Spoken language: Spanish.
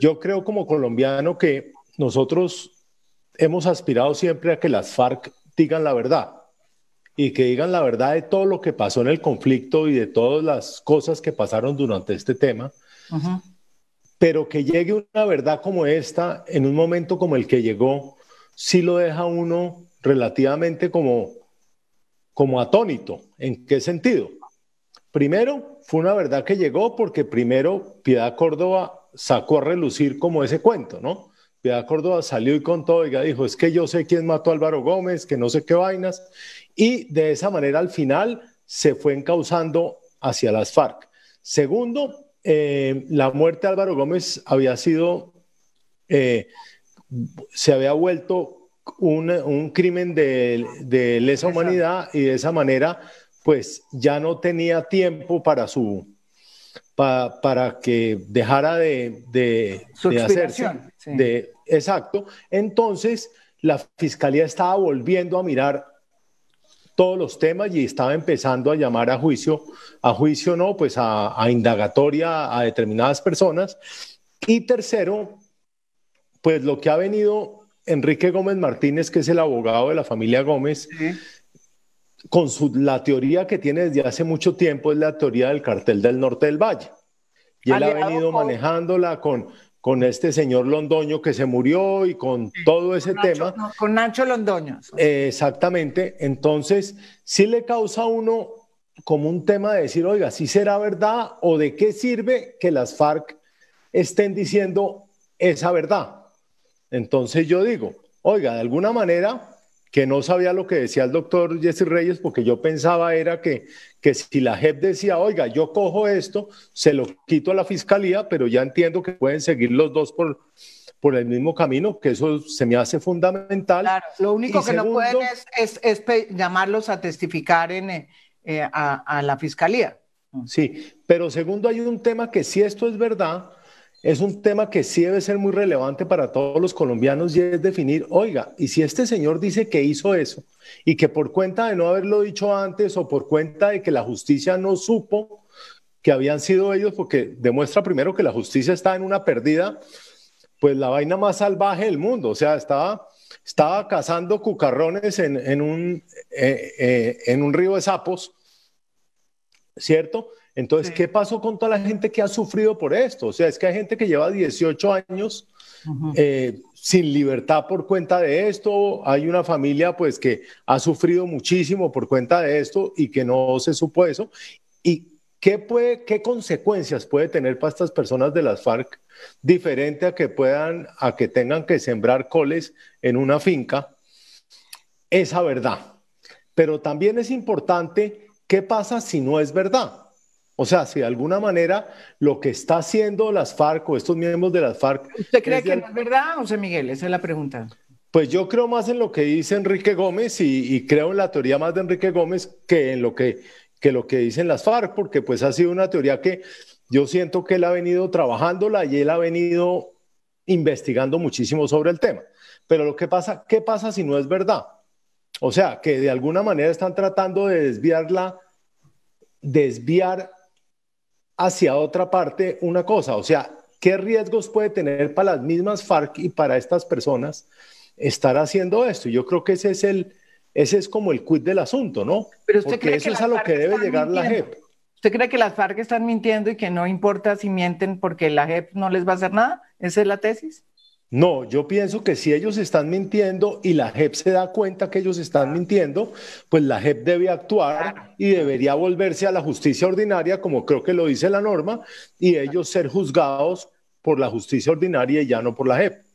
Yo creo como colombiano que nosotros hemos aspirado siempre a que las FARC digan la verdad y que digan la verdad de todo lo que pasó en el conflicto y de todas las cosas que pasaron durante este tema, pero que llegue una verdad como esta en un momento como el que llegó, sí lo deja uno relativamente como, como atónito. ¿En qué sentido? Primero, fue una verdad que llegó porque primero Piedad Córdoba sacó a relucir como ese cuento, ¿no? Piedad Córdoba salió y contó, y dijo, es que yo sé quién mató a Álvaro Gómez, que no sé qué vainas, y de esa manera al final se fue encauzando hacia las FARC. Segundo, eh, la muerte de Álvaro Gómez había sido, eh, se había vuelto un, crimen de, lesa humanidad y de esa manera, pues ya no tenía tiempo para su, para que dejara de, de, de hacerse. De, exacto. Entonces, la fiscalía estaba volviendo a mirar todos los temas y estaba empezando a llamar a juicio, a juicio no, pues a, indagatoria a determinadas personas. Y tercero, pues lo que ha venido Enrique Gómez Martínez, que es el abogado de la familia Gómez, con su, la teoría que tiene desde hace mucho tiempo es la teoría del cartel del norte del valle. Y él ha venido manejándola con con este señor Londoño que se murió y con todo ese tema. con Nacho Londoño. exactamente. Entonces, sí le causa a uno como un tema de decir, oiga, si será verdad o de qué sirve que las FARC estén diciendo esa verdad. Entonces yo digo, oiga, de alguna manera que no sabía lo que decía el doctor Jesse Reyes, porque yo pensaba era que, que si la JEP decía, oiga, yo cojo esto, se lo quito a la fiscalía, pero ya entiendo que pueden seguir los dos por, por el mismo camino, que eso se me hace fundamental. Claro, lo único que no pueden es, es, llamarlos a testificar en, eh, a, a la fiscalía. Sí, pero segundo hay un tema que si esto es verdad, es un tema que sí debe ser muy relevante para todos los colombianos y es definir, oiga, y si este señor dice que hizo eso y que por cuenta de no haberlo dicho antes o por cuenta de que la justicia no supo que habían sido ellos, porque demuestra primero que la justicia está en una perdida, pues la vaina más salvaje del mundo, o sea, estaba, estaba cazando cucarrones en, un, eh, eh, en un río de sapos, ¿cierto? Entonces, ¿qué pasó con toda la gente que ha sufrido por esto? O sea, es que hay gente que lleva 18 años eh, sin libertad por cuenta de esto. Hay una familia pues que ha sufrido muchísimo por cuenta de esto y que no se supo eso. ¿Y qué, puede, qué consecuencias puede tener para estas personas de las FARC diferente a que puedan, a que tengan que sembrar coles en una finca? Esa verdad. Pero también es importante qué pasa si no es verdad. O sea, si de alguna manera lo que está haciendo las FARC o estos miembros de las FARC... ¿Usted cree que no es verdad, José Miguel? Esa es la pregunta. Pues yo creo más en lo que dice Enrique Gómez y, creo en la teoría más de Enrique Gómez que en lo que, que lo que dicen las FARC, porque pues ha sido una teoría que yo siento que él ha venido trabajándola y él ha venido investigando muchísimo sobre el tema. Pero lo que pasa, ¿qué pasa si no es verdad? O sea, que de alguna manera están tratando de desviarla, desviar hacia otra parte una cosa, o sea, ¿qué riesgos puede tener para las mismas FARC y para estas personas estar haciendo esto? Yo creo que ese es el, ese es como el quid del asunto, ¿no? Pero usted Porque cree eso es a lo que debe llegar la JEP. ¿Usted cree que las FARC están mintiendo y que no importa si mienten porque la JEP no les va a hacer nada? ¿Esa es la tesis? No, yo pienso que si ellos están mintiendo y la JEP se da cuenta que ellos están mintiendo, pues la JEP debe actuar y debería volverse a la justicia ordinaria, como creo que lo dice la norma, y ellos ser juzgados por la justicia ordinaria y ya no por la JEP.